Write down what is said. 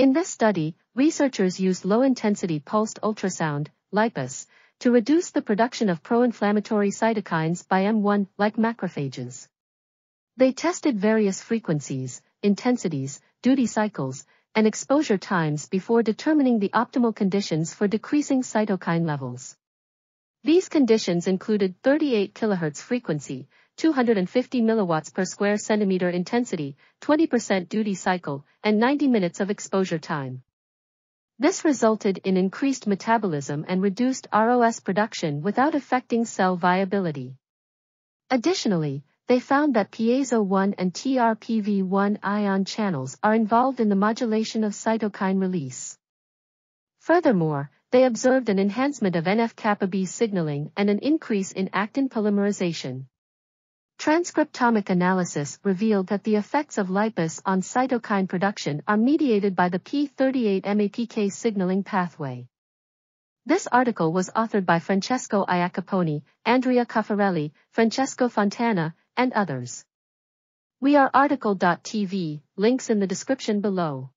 In this study, researchers used low-intensity pulsed ultrasound, LIPUS, to reduce the production of pro-inflammatory cytokines by M1, like macrophages. They tested various frequencies, intensities, duty cycles, and exposure times before determining the optimal conditions for decreasing cytokine levels. These conditions included 38 kHz frequency, 250 milliwatts per square centimeter intensity, 20% duty cycle, and 90 minutes of exposure time. This resulted in increased metabolism and reduced ROS production without affecting cell viability. Additionally, they found that piezo-1 and TRPV1 ion channels are involved in the modulation of cytokine release. Furthermore, they observed an enhancement of NF-kappa B signaling and an increase in actin polymerization. Transcriptomic analysis revealed that the effects of lipus on cytokine production are mediated by the P38-MAPK signaling pathway. This article was authored by Francesco Iacoponi, Andrea Cafarelli, Francesco Fontana, and others. We are RTCL.TV, links in the description below.